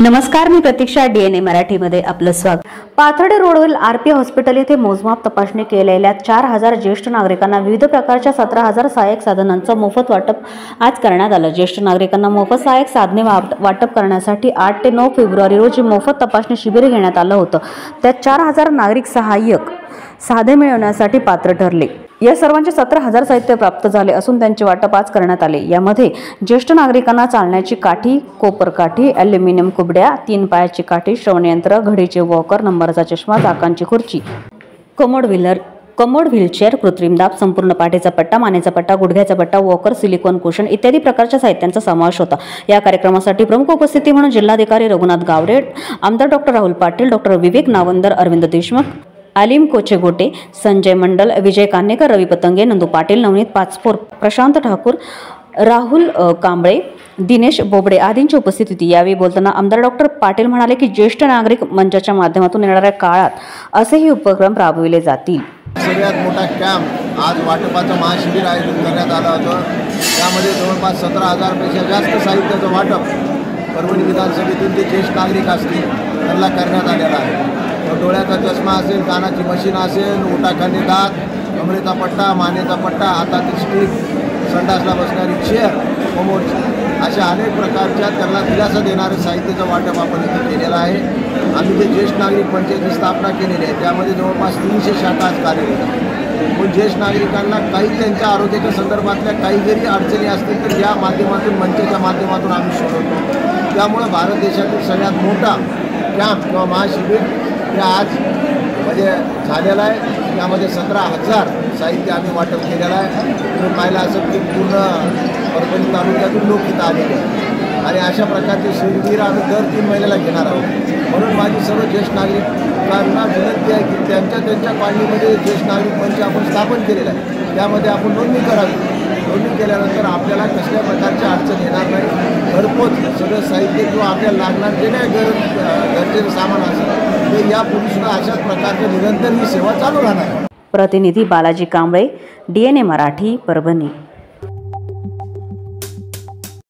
नमस्कार मी प्रतीक्षा डीएनए मराठीमध्ये आपलं स्वागत. पाथर्डे रोडवरील आरपी हॉस्पिटल येथे मोजमाप तपासणी केलेल्या चार हजार ज्येष्ठ नागरिकांना विविध प्रकारच्या सतरा हजार सहाय्यक साधनांचं मोफत वाटप आज करण्यात आलं. ज्येष्ठ नागरिकांना मोफत सहाय्यक साधने वाट- वाटप करण्यासाठी आठ ते नऊ फेब्रुवारी रोजी मोफत तपासणी शिबिर घेण्यात आलं होतं. त्यात चार हजार नागरिक सहाय्यक साधे मिळवण्यासाठी पात्र ठरले. या सर्वांचे सतरा हजार साहित्य प्राप्त झाले असून त्यांचे वाटप आज करण्यात आले. यामध्ये ज्येष्ठ नागरिकांना चालण्याची काठी कोपर काठी अल्युमिनियम कुबड्या तीन पायाची काठी श्रवणयंत्र घडीचे वॉकर नंबरचा चष्मा चाकांची खुर्ची. कमोड व्हीलर कमोड व्हीलचेअर कृत्रिम दाब संपूर्ण पाठीचा पट्टा मानेचा पट्टा गुडघ्याचा पट्टा वॉकर सिलिकॉन कुशन इत्यादी प्रकारच्या साहित्यांचा समावेश होता. या कार्यक्रमासाठी प्रमुख उपस्थिती म्हणून जिल्हाधिकारी रघुनाथ गावडे आमदार डॉक्टर राहुल पाटील डॉक्टर विवेक नावंदर अरविंद देशमुख आलिम कोचेगोटे संजय मंडल विजय कान्हेकर रवी पतंगे नंदू पाटील नवनीत पाचपोर प्रशांत ठाकूर राहुल कांबळे दिनेश बोबडे आदींची उपस्थिती होती. यावेळी बोलताना आमदार डॉक्टर पाटील म्हणाले की ज्येष्ठ नागरिक मंचाच्या माध्यमातून येणाऱ्या काळात असेही उपक्रम राबविले जातील. सगळ्यात मोठा कॅम्प आज वाटपाचं महाशिबिर आयोजित करण्यात आलं होतं. त्यामध्ये जवळपास सतरा हजारपेक्षा जास्त साहित्याचं वाटप परभणी विधानसभेतील जे ज्येष्ठ नागरिक असतील त्यांना करण्यात आलेलं आहे. डोळ्याचा चष्मा असेल कानाची मशीन असेल ओटाखाली दात कमरेचा पट्टा मानेचा पट्टा हाताची स्टिक संडासला बसणारी चेअर कोमोडची अशा अनेक प्रकारच्या त्यांना दिलासा देणारं साहित्याचं वाटप आपण इथे केलेलं आहे. आम्ही जे ज्येष्ठ नागरिक पंचायतची स्थापना केलेली आहे त्यामध्ये जवळपास तीनशे शाखा आज कार्यरत आहेत. पण ज्येष्ठ नागरिकांना काही त्यांच्या आरोग्याच्या संदर्भातल्या काही जरी अडचणी असतील तर या माध्यमातून मंचाच्या माध्यमातून आम्ही सोडवतो. त्यामुळं भारत देशातील सगळ्यात मोठा कॅम्प किंवा महाशिबिर हे आज म्हणजे झालेलं आहे. त्यामध्ये सतरा हजार साहित्य आम्ही वाटप केलेलं आहे. तुम्ही पाहिलं असं की पूर्ण परभणी तालुक्यातून लोक इथं आलेले आहेत. आणि अशा प्रकारचे शिबिर आम्ही दर तीन महिन्याला घेणार आहोत. म्हणून माझी सर्व ज्येष्ठ नागरिकांना विनंती आहे की त्यांच्या त्यांच्या पाणीमध्ये ज्येष्ठ नागरिक मंच आपण स्थापन केलेलं आहे. त्यामध्ये आपण नोंदणी करावी. नोंदणी केल्यानंतर आपल्याला कसल्या प्रकारची अडचण येणार नाही. घरपोच सगळं साहित्य किंवा आपल्याला लागणार जे काही गरज गरजेचं सामान असेल यापूर्वी सुद्धा अशाच प्रकारचे निरंतर ही सेवा चालू राहणार. प्रतिनिधी Balaji Kamble D N A Marathi Parbhani.